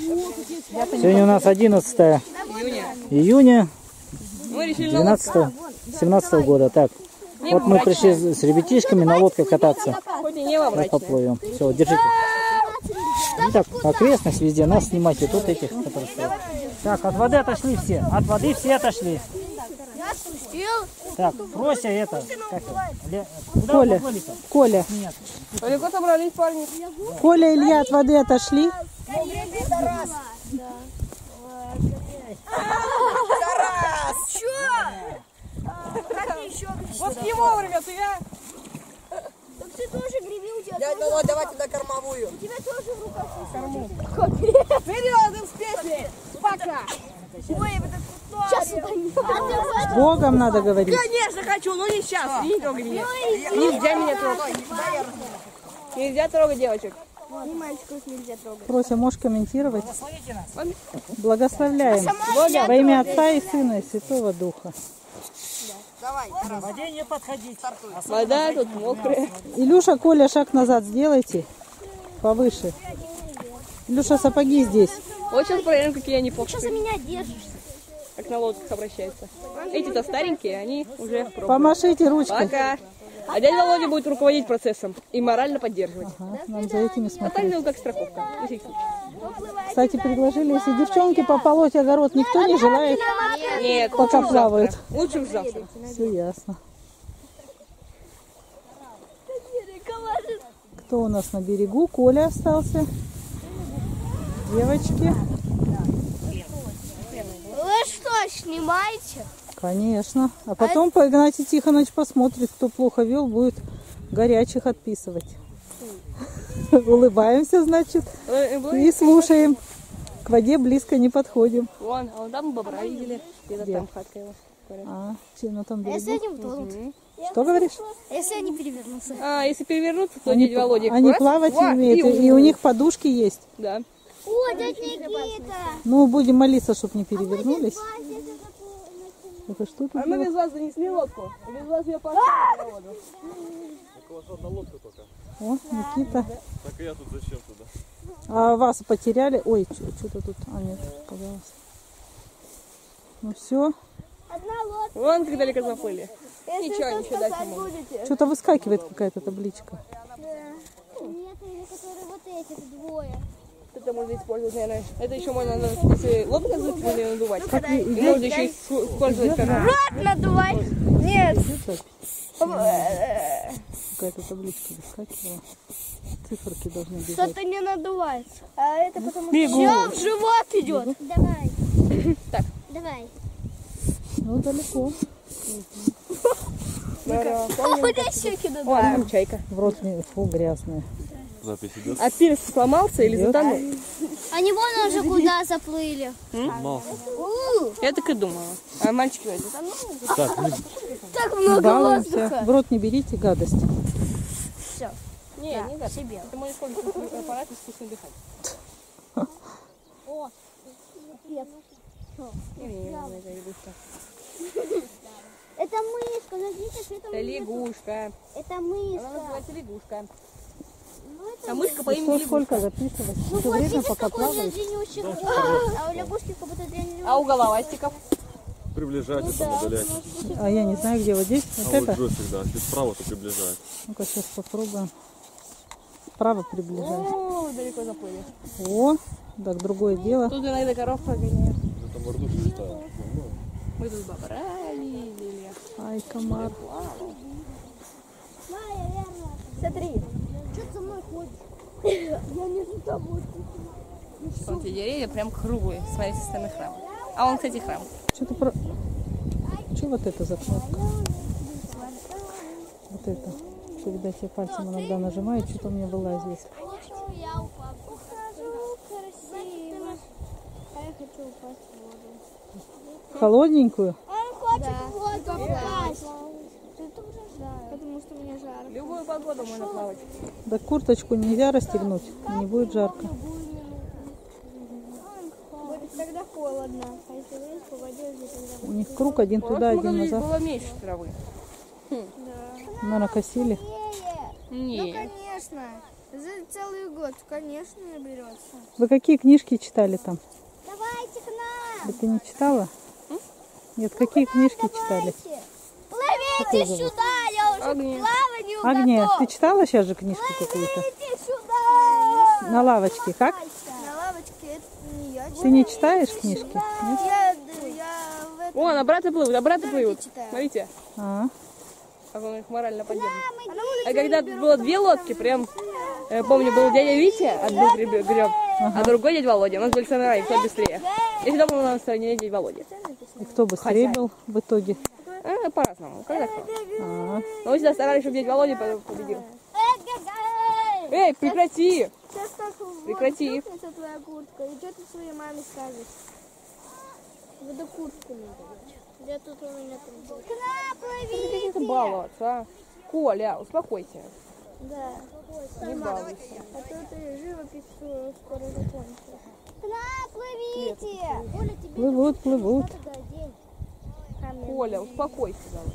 Сегодня у нас 11 июня лодку. 12 17 года. Так, вот мы пришли с ребятишками на лодках кататься. Мрачное. поплывем. Все, держите. Ну так, окрестность везде, нас снимайте. Тут этих, которые стоят. Так, от воды отошли все. От воды все отошли. Так, Прося это. Как? Ле- Куда Коля. Коля. Нет. Далеко собрались парни? Коля и Илья от воды отошли. Вот его вовремя, ты я. Ты тоже греби, у тебя Дядя Володь, давай туда кормовую. у тебя тоже в руках Вперед, с песней! Пока! Сейчас утонет. С Богом надо говорить. Конечно хочу, но не сейчас. Не трогай меня. Нельзя меня трогать. Нельзя трогать девочек. И мальчиков нельзя трогать. Прося, можешь комментировать? Благословите нас. Благословляем. Во имя Отца и Сына и Святого Духа. Давай. К воде не подходить. Вода тут мокрая. Илюша, Коля, шаг назад сделайте. Повыше. Илюша, сапоги здесь. Вот сейчас проверим, какие они Сейчас за покшие. меня держишься. Как на лодках обращаются. Эти-то старенькие, они уже пробуют. Помашите ручкой. Пока. А дядя Володя будет руководить процессом и морально поддерживать. Ага, нам за этими смотреть. ну, как страховка. Кстати, предложили, если девчонки пополоть огород, никто не желает, Нет, пока лучше плавают. завтра. Лучше завтра. Все ясно. Кто у нас на берегу? Коля остался. Девочки. Вы что, снимаете? Конечно. А потом по Игнатий Тихонович посмотрит, кто плохо вел, будет горячих отписывать. Улыбаемся, значит, Э, э, и слушаем. К воде близко не подходим. Вон, а вон там бобра видели. Где-то Где? там хатка его. А, че на том А если они утонут? Что говоришь? А если они перевернутся? А, если перевернуться, то Они, дядя Володя они раз, плавать два, умеют, и, и у них подушки есть. Да. О, дядя Никита! Ну, будем молиться, чтобы не перевернулись. Это что тут? А мы было? без вас занесли лодку. Без вас ее поставили на воду. О, Никита. Так и я тут зачем туда? А вас потеряли? Ой, что-то тут. А, нет, пожалуйста. Ну все. Одна лодка. Вон как далеко заплыли. Ничего, ничего дать не могу. будете. Что-то выскакивает какая-то табличка. Нет, или которые вот эти, двое. Это можно использовать, наверное. Это еще можно, если лодка надувать, надувать. Как можно еще использовать как Рот надувай! Нет! Какая-то табличка выскакивала. Циферки должны бежать. Что-то не надувается. А это потому Бегу. что все в живот идет. Давай. Так. Давай. Ну, далеко. А куда щеки О, надувай? а там чайка. В рот не... Фу, грязная. Запись идет? А пирс сломался или затонул? Они вон уже куда заплыли. Я так и думала. А мальчики Так, ну, Так много Балуемся. воздуха. В рот не берите гадость. Все. Не, не надо. Себе. Ты можешь использовать аппарат искусственно дыхать. О, Не, не, не, не, это мышка, смотрите, что это Это лягушка. Это Она мышка. называется лягушка. Ну, А мышка по имени лягушка. сколько записывать? Ну Все вот, время, видишь, пока какой у нее плавает. длиннющий хвост. А у лягушки как будто длиннющий. А у головастиков? приближать и там удалять. А я не знаю, где вот здесь. А Вот вот это. джойстик, да, если справа, то приближает. Ну-ка, сейчас попробуем. Справа приближаем. О, далеко заплыли. О, так, другое дело. Тут иногда коров прогоняют. Это мордушки ставят. Мы тут бобра видели. Ай, комар. Смотри. Что ты за мной ходишь? Я не за тобой. Вон те деревья прям круглые. Смотри, со стороны храма. А он, кстати, храм. Что-то про... Что вот это за кнопка? Вот это. Что, видать, я пальцем иногда нажимаю, что-то у меня вылазит. Я. Ухожу красиво. А я хочу упасть в воду. Холодненькую? Он хочет в воду упасть. Ты тоже жарко. Потому что мне жарко. В любую погоду можно плавать. Да курточку нельзя расстегнуть, не будет жарко. Будет тогда холодно. А если выйдешь по воде, тогда У них круг один туда, один назад. было меньше травы. Наверное, косили. Не. Конечно. За целый год, конечно, наберется. Вы какие книжки читали там? Давайте к нам. Да ты не читала? Нет, какие книжки читали? Плывите сюда, я уже Огни. Агния, готов. ты читала сейчас же книжку какую-то? На лавочке, как? На лавочке это не я Ты не читаешь книжки? Нет? Я, я этом... Вон, обратно плывут, обратно плывут. читаю. Смотрите, А, как он их морально поддерживает. А когда было две лодки, прям, я помню, был дядя Витя, один греб, греб, а другой дядя Володя. У нас были самураи, кто быстрее. И всегда был на стороне дядя Володя. и кто быстрее был в итоге? А, по-разному, когда кто. А, Но мы всегда старались, чтобы дядя Володя по- победил. Эй, прекрати! Сейчас так Прекрати. вот твоя куртка. И что ты своей маме скажешь? Буду куртку мне давать. Где тут у меня там будет? К нам плыви! Какие-то баловаться, а? Коля, успокойся. Да. Не балуйся. А то ты живопись скоро закончишь. К нам плывите! Оля, тебе плывут, плывут. Коля, успокойся давай.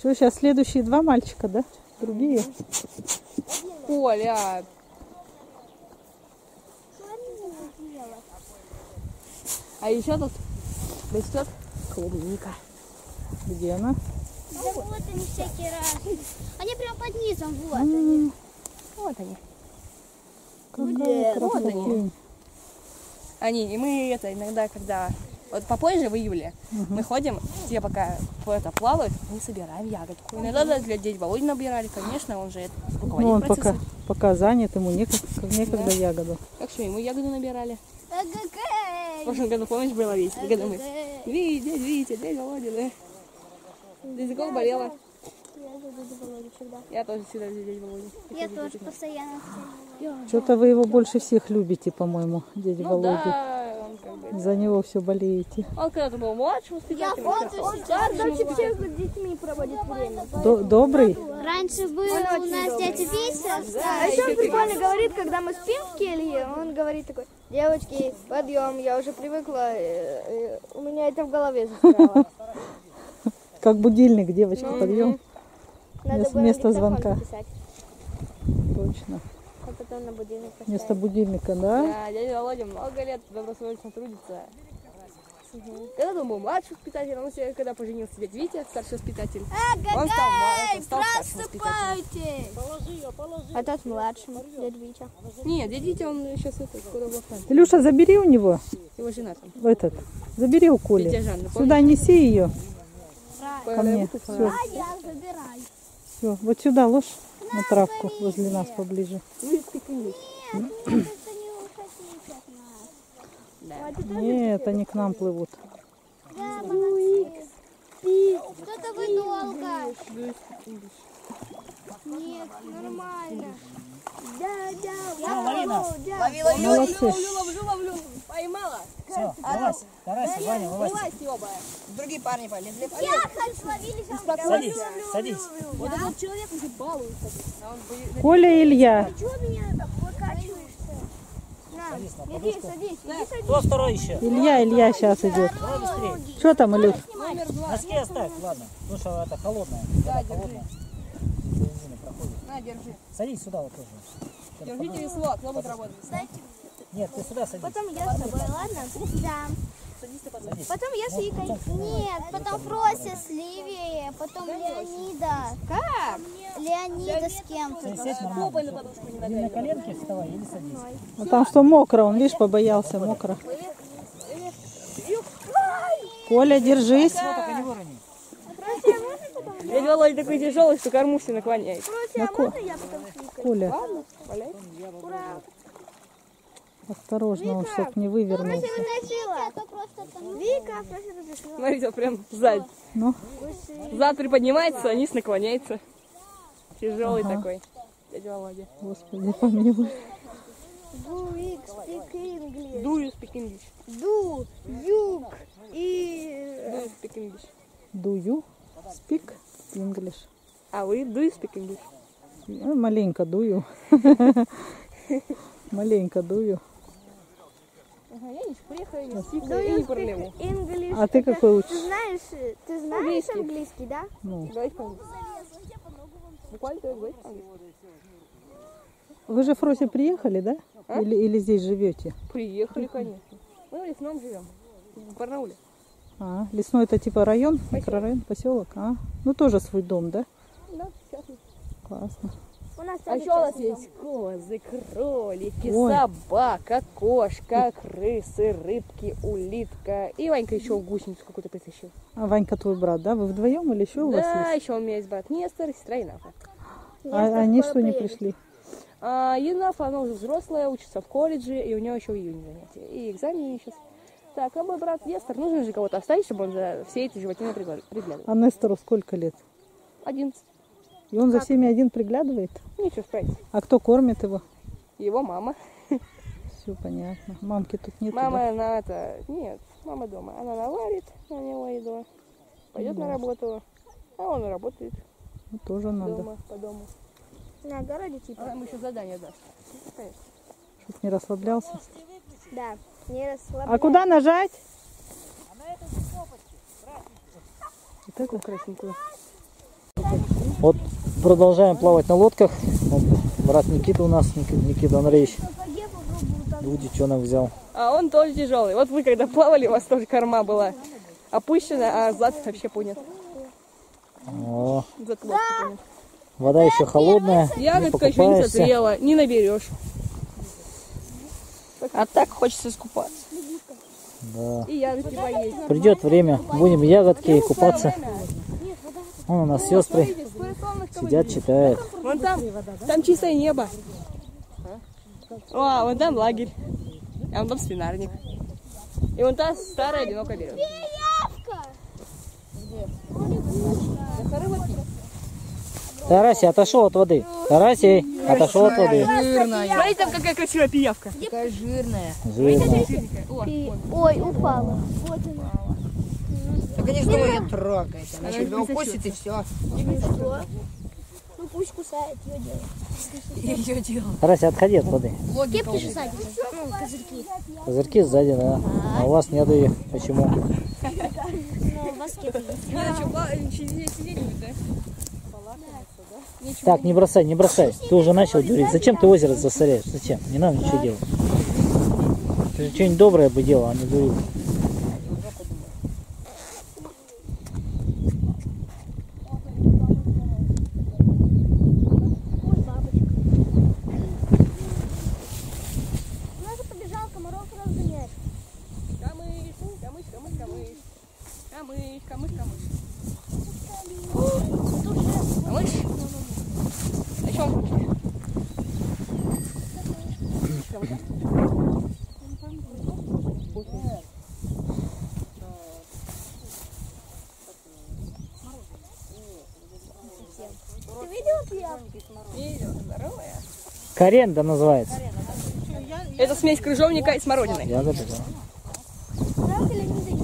Что, сейчас следующие два мальчика, да? Другие? Делают? а еще тут растет клубника. Где она? Да вот они всякие разные. Они прям под низом, вот они. Вот они. Какая вот они. Они, и мы это иногда, когда вот попозже в июле мы ходим, те пока это плавают, мы собираем ягодку. Иногда даже для дядь Володя набирали, конечно, он же это руководит Ну, он пока, процессом. пока занят, ему некогда, некогда ягоду. Так что, мы ягоду набирали. В прошлом году, помнишь, было весело, когда мы дядя Витя, дядя Володя, да? Дядя Коля болела. Я тоже всегда за дядю Володю. Я тоже постоянно. Что-то вы его больше всех любите, по-моему, дядя Ну Володю. да, как. За него все болеете. Он когда-то был младшим воспитателем, он старшим всех воспитателем. с детьми проводит время. До- добрый? Раньше был у нас дядя Витя. Да, А еще он прикольно говорит, когда мы спим в келье, он говорит такой, девочки, подъем, я уже привыкла, э, э, у меня это в голове застряло. Как будильник, девочки, подъем. Надо Вместо- звонка. Точно. А потом на будильник поставить. Вместо будильника, да? Да, дядя Володя много лет добросовестно трудится. Когда он был младший воспитатель, он себе, когда поженился дядя Витя, старший воспитатель, он стал, мла- стал старшим воспитателем. А тот младший, дядя Витя. Нет, дядя Витя, он сейчас это, скоро в. Илюша, забери у него Его жена там. в этот. Забери у Коли. Жанна, Сюда неси ее ко мне. помнишь? Все, Я забираю. все. Вот сюда ложь на травку возле нас поближе. Нет, они к нам плывут. Что-то вы долго. Нет, нормально. Да, да, я Марина. ловлю, да. Лови, лови, лови. Молодцы. ловлю, ловлю, поймала. Все, вылазь. Тарасик, Ваня, вылазь. Вылазьте оба. Другие парни полезли. Я хочу словили Садись, садись. Вот этот человек уже балуется. А. Коля Илья. Чего меня выкачиваешься? Садись садись, иди, садись. Кто второй еще? Илья, Илья сейчас идет. Давай быстрее. Что там, Илюш? Носки оставь, ладно. Потому что это холодная. Бензина проходит. На, держи. Садись сюда вот тоже. Держите весло, кто будет работать? Нет, ты сюда садись. Потом я с тобой, ладно? Да. Садись. Потом я с Викой. Нет, потом Фрося с Ливией, потом Леонида. Как? Леонида с кем-то. Ты сядь нормально. Или на коленке вставай, или садись. Ну, там что мокро, он, видишь, побоялся, мокро. Коля, держись. Не вырони. Дядя Володя такой тяжелый, что корму все наклоняет. А я? Коля, Валяй. Осторожно, он чтоб не вывернулся. Вика, то просто разрешила. Смотрите, он прям сзади. Ну, Зад приподнимается, а низ наклоняется. Тяжелый такой. Дядя Володя. господи, помилуй. Do you speak English? Do you speak English? Do, юг и... Do you speak English? Do you speak English? А вы do you speak English? Маленько дую. Маленько дую. Ага, я не шприха, не Do стика, и не. English? А ты какой учишь? Ты знаешь, ты знаешь Английский. да? Ну, Говорить по-английски. Буквально говорить по-английски. Вы же в Фросе приехали, да? А? Или, или здесь живете? Приехали, конечно. Мы в лесном живем. В Барнауле. А, лесной это типа район, микрорайон, поселок, а? Ну тоже свой дом, да? Да, сейчас. Классно. У нас А еще у нас есть козы, кролики, Ой. собака, кошка, крысы, рыбки, улитка. И Ванька еще гусеницу какую-то притащил. А Ванька твой брат, да? Вы вдвоем или еще у вас Да, есть? еще у меня есть брат Нестор, сестра Инафа. А они что не приедет. пришли? А Инафа, она уже взрослая, учится в колледже, и у нее еще в июне занятия. И экзамены сейчас. Так, а мой брат Нестор, нужно же кого-то оставить, чтобы он за все эти животины приглядывал. А Нестору сколько лет? 11. И он за всеми один приглядывает? Ничего справится. А кто кормит его? Его мама. Все понятно. Мамки тут нет. Мама, она это... Нет, мама дома. Она наварит на него еду. Пойдет на работу. А он работает Ну, тоже надо, дома, по дому. На огороде типа. Она ему еще задание даст. Конечно. чтобы не расслаблялся. Да. Не расслабляй. А куда нажать? Вот это? Красненькую. Вот продолжаем плавать на лодках. Вот брат Никита у нас, Ник- Никита Андреевич. Двух вовзял. А он тоже тяжелый. Вот вы когда плавали, у вас тоже корма была опущена, а зад вообще понят. О, Зад лодки понят. вода еще холодная. Ягодка еще не созрела, не наберешь. А так хочется искупаться. Да. И ягодки поесть. Придет время, будем ягодки и купаться. Вон у нас сестры сидят, читают. Вон там, там чистое небо. О, вон там лагерь. А вон там свинарник. И вон та старая одинокая береза. Тарасий отошел от воды. Тарасий отошел от воды. Смотрите, там какая красивая пиявка. Такая жирная. Жирно. И- Ой, упала. Вот она. Только не вздумай ее трогать. Она тебя укусит и все. Что? Ну пусть кусает, ее дело. Ее дело. Тарасий, отходи от воды. Кепки же сзади. Ну, козырьки. Козырьки сзади, да. А у вас нету их. Почему? Ну, у вас кепки есть. Так, не бросай, не бросай. Ты уже начал дурить. Зачем ты озеро засоряешь? Зачем? Не надо ничего делать. Ты же что-нибудь доброе бы делал, а не дурил. Ой, бабочка. У нас же побежал комаров разгонять. Камыш, камыш, камыш, камыш. Камыш, камыш, камыш. Камыш? А что он хочет? Ты видела пиявку? Видел, здоровая. Коренда называется. Это смесь крыжовника и смородины. Не видела?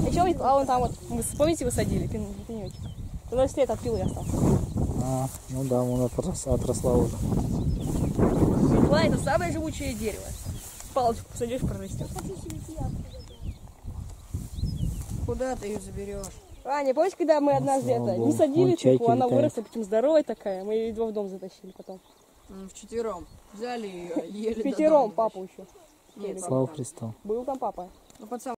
Еще вот, а вон там вот, вы помните, вы садили пин, пенечек? Туда след от пилы остался. А, ну да, он отрос- отросла уже. Пила это самое живучее дерево. Палочку посадишь, прорастет. Куда ты ее заберешь? Аня, помнишь, когда мы однажды слава это, не садили тыкву, она летают. выросла, причем здоровая такая, мы ее едва в дом затащили потом. М, Вчетвером. Взяли ее, еле Пятером папу еще. Нет, Слава. Христу. Был там папа. Ну, пацан